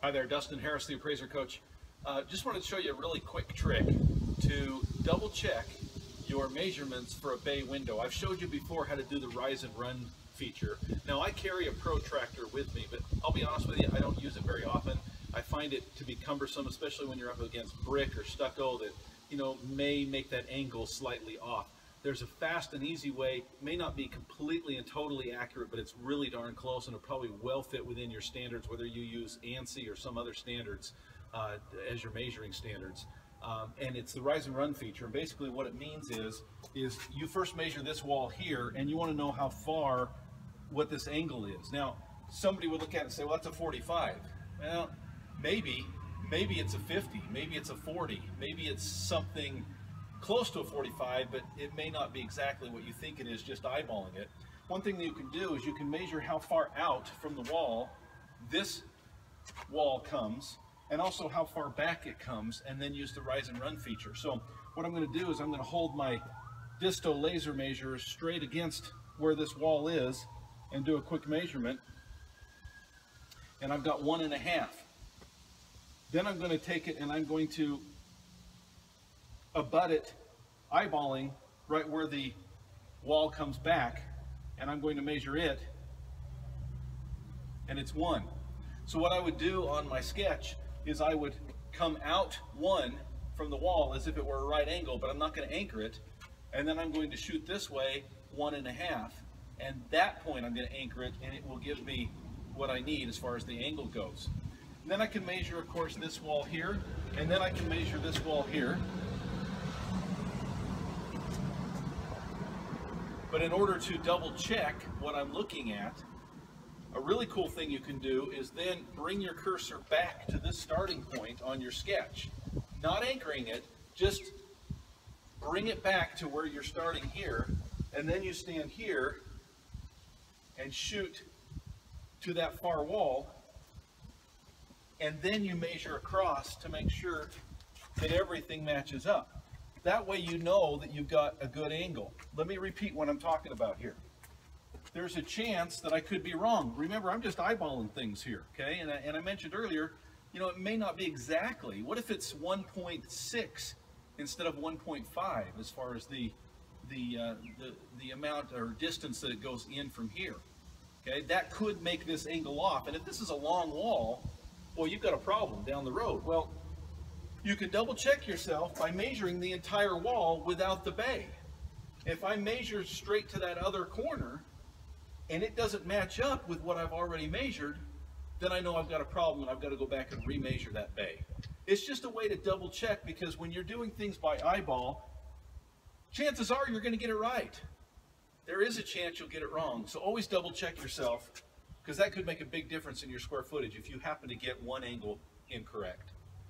Hi there, Dustin Harris, the appraiser coach. Uh, just wanted to show you a really quick trick to double check your measurements for a bay window. I've showed you before how to do the rise and run feature. Now I carry a protractor with me, but I'll be honest with you, I don't use it very often. I find it to be cumbersome, especially when you're up against brick or stucco that, you know, may make that angle slightly off. There's a fast and easy way, may not be completely and totally accurate, but it's really darn close and it'll probably well fit within your standards, whether you use ANSI or some other standards uh, as your measuring standards. Um, and it's the rise and run feature. And basically what it means is, is you first measure this wall here and you want to know how far what this angle is. Now, somebody would look at it and say, well, that's a 45. Well, maybe, maybe it's a 50, maybe it's a 40, maybe it's something close to a 45, but it may not be exactly what you think it is just eyeballing it. One thing that you can do is you can measure how far out from the wall this wall comes and also how far back it comes and then use the rise and run feature. So what I'm going to do is I'm going to hold my disto laser measure straight against where this wall is and do a quick measurement and I've got one and a half. Then I'm going to take it and I'm going to abut it eyeballing right where the wall comes back and I'm going to measure it and it's one. So what I would do on my sketch is I would come out one from the wall as if it were a right angle, but I'm not going to anchor it. And then I'm going to shoot this way one and a half. And that point I'm going to anchor it and it will give me what I need as far as the angle goes. And then I can measure, of course, this wall here, and then I can measure this wall here. But in order to double check what I'm looking at, a really cool thing you can do is then bring your cursor back to this starting point on your sketch. Not anchoring it, just bring it back to where you're starting here, and then you stand here and shoot to that far wall, and then you measure across to make sure that everything matches up. That way you know that you've got a good angle. Let me repeat what I'm talking about here. There's a chance that I could be wrong. Remember, I'm just eyeballing things here, okay? And I, and I mentioned earlier, you know, it may not be exactly. What if it's 1.6 instead of 1.5 as far as the, the, uh, the, the amount or distance that it goes in from here? Okay, that could make this angle off. And if this is a long wall, well, you've got a problem down the road. Well, you can double check yourself by measuring the entire wall without the bay. If I measure straight to that other corner and it doesn't match up with what I've already measured, then I know I've got a problem and I've got to go back and remeasure that bay. It's just a way to double check because when you're doing things by eyeball, chances are you're going to get it right. There is a chance you'll get it wrong. So always double check yourself because that could make a big difference in your square footage if you happen to get one angle incorrect.